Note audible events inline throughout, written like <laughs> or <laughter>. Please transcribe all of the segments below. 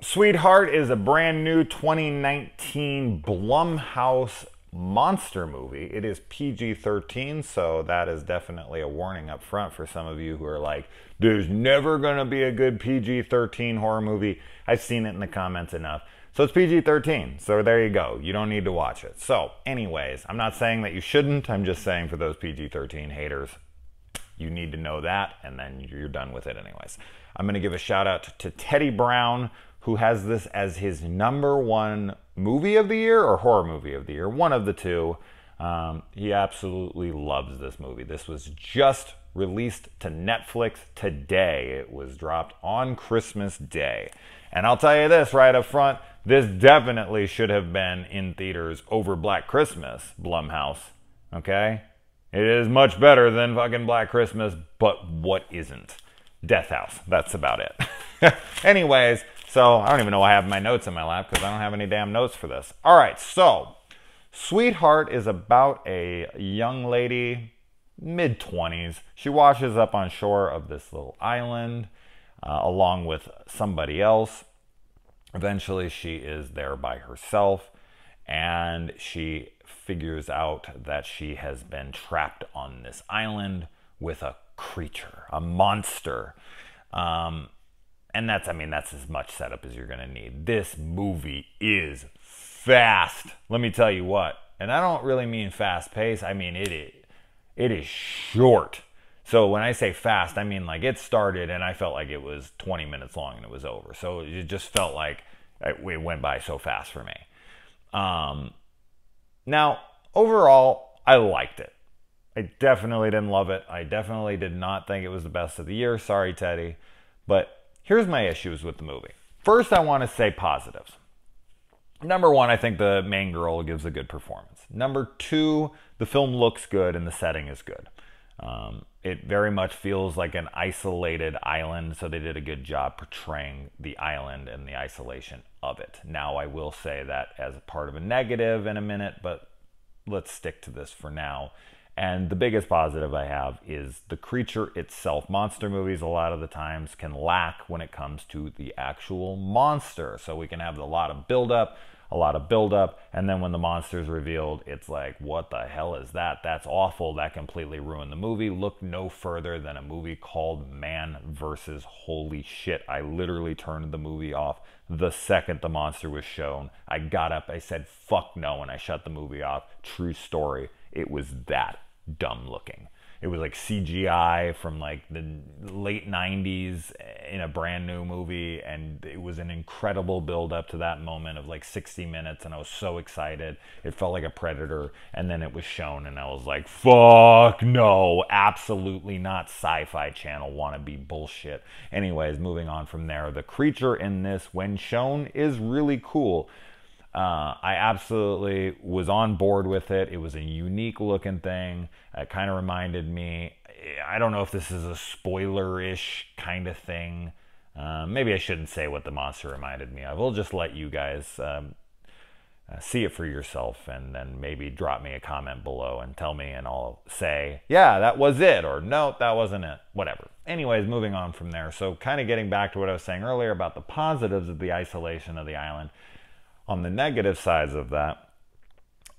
Sweetheart is a brand new 2019 Blumhouse monster movie. It is PG 13, so that is definitely a warning up front for some of you who are like, there's never going to be a good PG 13 horror movie. I've seen it in the comments enough. So it's PG 13. So there you go. You don't need to watch it. So, anyways, I'm not saying that you shouldn't. I'm just saying for those PG 13 haters, you need to know that, and then you're done with it, anyways. I'm going to give a shout out to Teddy Brown, who has this as his number one movie of the year or horror movie of the year, one of the two. Um, he absolutely loves this movie. This was just released to Netflix today. It was dropped on Christmas Day. And I'll tell you this right up front this definitely should have been in theaters over Black Christmas, Blumhouse. Okay? It is much better than fucking Black Christmas, but what isn't? Death House. That's about it. <laughs> Anyways, so I don't even know I have my notes in my lap because I don't have any damn notes for this. All right, so Sweetheart is about a young lady, mid 20s. She washes up on shore of this little island uh, along with somebody else. Eventually, she is there by herself and she figures out that she has been trapped on this island with a creature, a monster. Um, and that's, I mean, that's as much setup as you're going to need. This movie is fast. Let me tell you what. And I don't really mean fast pace. I mean, it is, it is short. So when I say fast, I mean like it started and I felt like it was 20 minutes long and it was over. So it just felt like it went by so fast for me. Um, now, overall, I liked it. I definitely didn't love it. I definitely did not think it was the best of the year. Sorry, Teddy. But here's my issues with the movie. First, I want to say positives. Number one, I think the main girl gives a good performance. Number two, the film looks good and the setting is good. Um, it very much feels like an isolated island, so they did a good job portraying the island and the isolation of it. Now, I will say that as a part of a negative in a minute, but let's stick to this for now. And the biggest positive I have is the creature itself. Monster movies, a lot of the times, can lack when it comes to the actual monster. So we can have a lot of buildup, a lot of buildup, and then when the monster is revealed, it's like, what the hell is that? That's awful. That completely ruined the movie. Look no further than a movie called Man versus Holy Shit. I literally turned the movie off the second the monster was shown. I got up, I said, fuck no, and I shut the movie off. True story. It was that dumb looking. It was like CGI from like the late 90s in a brand new movie. And it was an incredible build up to that moment of like 60 minutes. And I was so excited. It felt like a predator. And then it was shown, and I was like, fuck no, absolutely not sci fi channel wannabe bullshit. Anyways, moving on from there, the creature in this, when shown, is really cool. Uh, I absolutely was on board with it. It was a unique looking thing. It kind of reminded me, I don't know if this is a spoiler ish kind of thing. Uh, maybe I shouldn't say what the monster reminded me of. We'll just let you guys um, uh, see it for yourself and then maybe drop me a comment below and tell me, and I'll say, yeah, that was it, or no, that wasn't it, whatever. Anyways, moving on from there. So, kind of getting back to what I was saying earlier about the positives of the isolation of the island on the negative sides of that,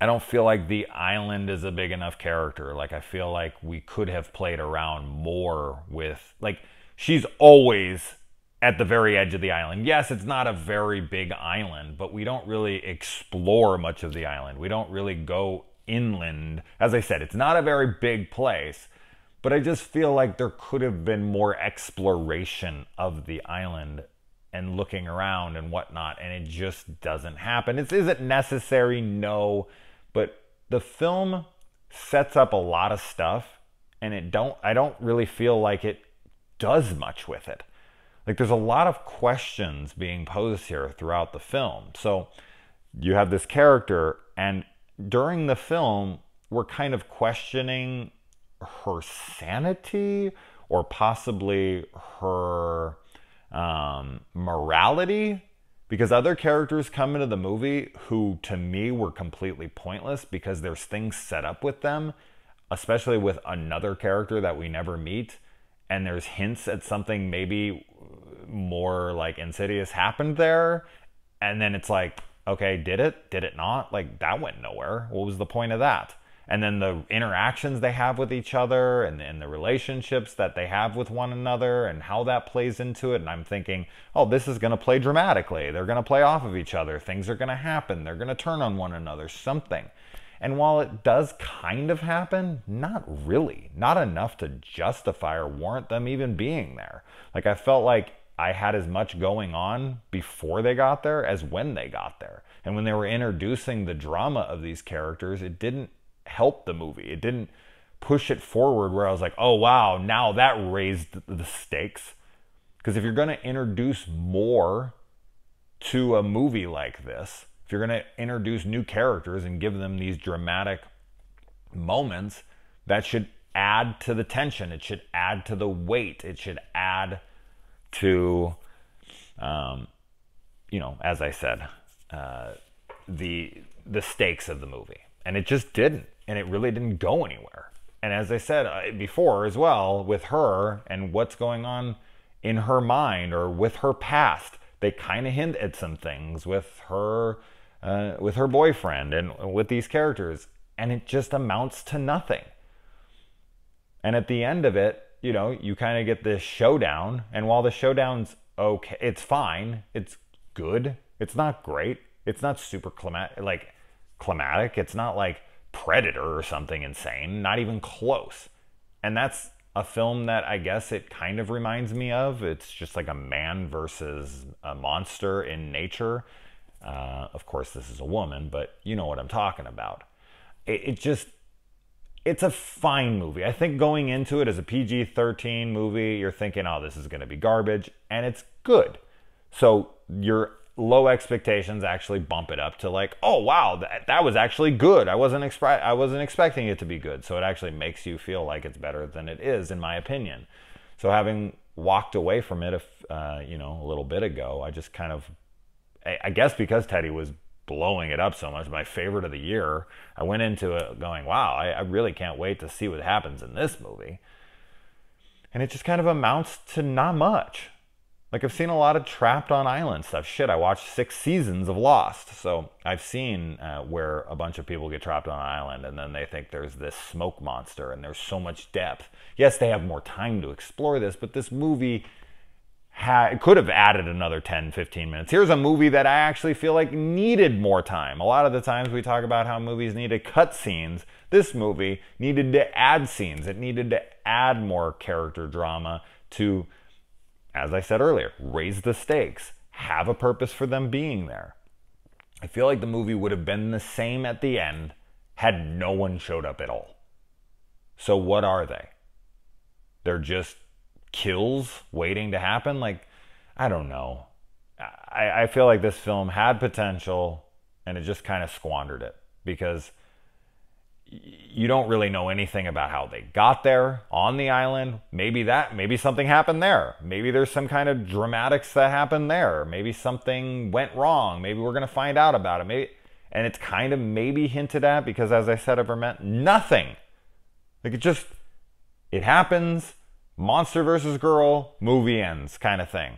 I don't feel like the island is a big enough character. Like I feel like we could have played around more with like she's always at the very edge of the island. Yes, it's not a very big island, but we don't really explore much of the island. We don't really go inland. As I said, it's not a very big place, but I just feel like there could have been more exploration of the island and looking around and whatnot, and it just doesn't happen. It's, is it necessary? No, but the film sets up a lot of stuff, and it don't. I don't really feel like it does much with it. Like there's a lot of questions being posed here throughout the film. So you have this character, and during the film, we're kind of questioning her sanity or possibly her um, morality because other characters come into the movie who to me were completely pointless because there's things set up with them especially with another character that we never meet and there's hints at something maybe more like insidious happened there and then it's like okay did it? Did it not? Like that went nowhere. What was the point of that and then the interactions they have with each other and, and the relationships that they have with one another and how that plays into it. And i'm thinking oh this is going to play dramatically. They're going to play off of each other. Things are going to happen. They're going to turn on one another something. And while it does kind of happen not really. Not enough to justify or warrant them even being there. Like i felt like i had as much going on before they got there as when they got there. And when they were introducing the drama of these characters it didn't help the movie. It didn't push it forward where I was like, oh wow, now that raised the stakes. Because if you're going to introduce more to a movie like this, if you're going to introduce new characters and give them these dramatic moments, that should add to the tension. It should add to the weight. It should add to, um, you know, as I said, uh, the the stakes of the movie, and it just didn't and it really didn't go anywhere. And as I said uh, before as well, with her and what's going on in her mind or with her past, they kind of hint at some things with her, uh, with her boyfriend and with these characters, and it just amounts to nothing. And at the end of it, you know, you kind of get this showdown, and while the showdown's okay, it's fine, it's good, it's not great, it's not super climatic, like climatic, it's not like Predator or something insane, not even close. And that's a film that I guess it kind of reminds me of. It's just like a man versus a monster in nature. Uh, of course, this is a woman, but you know what I'm talking about. It, it just, it's a fine movie. I think going into it as a PG 13 movie, you're thinking, oh, this is going to be garbage, and it's good. So you're low expectations actually bump it up to like, oh wow, that, that was actually good. I wasn't expect I wasn't expecting it to be good. So it actually makes you feel like it's better than it is, in my opinion. So having walked away from it, uh, you know, a little bit ago, I just kind of, I, I guess because Teddy was blowing it up so much, my favorite of the year, I went into it going, wow, I, I really can't wait to see what happens in this movie. And it just kind of amounts to not much. Like I've seen a lot of trapped on island stuff. Shit, I watched six seasons of Lost, so I've seen uh, where a bunch of people get trapped on an island and then they think there's this smoke monster and there's so much depth. Yes, they have more time to explore this, but this movie ha- could have added another 10, 15 minutes. Here's a movie that I actually feel like needed more time. A lot of the times we talk about how movies needed cut scenes. This movie needed to add scenes. It needed to add more character drama to as I said earlier, raise the stakes, have a purpose for them being there. I feel like the movie would have been the same at the end had no one showed up at all. So, what are they? They're just kills waiting to happen? Like, I don't know. I, I feel like this film had potential and it just kind of squandered it because you don't really know anything about how they got there on the island. Maybe that, maybe something happened there. Maybe there's some kind of dramatics that happened there. Maybe something went wrong. Maybe we're going to find out about it. Maybe, and it's kind of maybe hinted at because, as I said, ever meant nothing. Like it just, it happens. Monster versus girl, movie ends, kind of thing.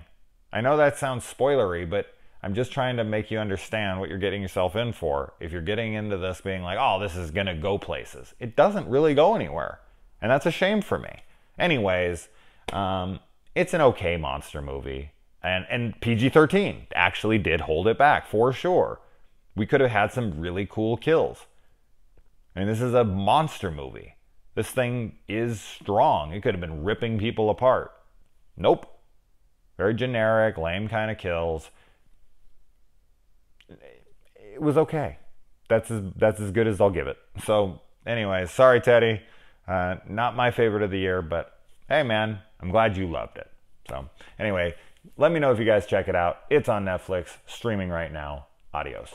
I know that sounds spoilery, but I'm just trying to make you understand what you're getting yourself in for. If you're getting into this being like, oh, this is going to go places, it doesn't really go anywhere. And that's a shame for me. Anyways, um, it's an okay monster movie. And, and PG 13 actually did hold it back for sure. We could have had some really cool kills. Mean, this is a monster movie. This thing is strong. It could have been ripping people apart. Nope. Very generic, lame kind of kills it was okay. That's as, that's as good as I'll give it. So, anyway, sorry, Teddy. Uh, not my favorite of the year, but hey, man, I'm glad you loved it. So, anyway, let me know if you guys check it out. It's on Netflix, streaming right now. Adios.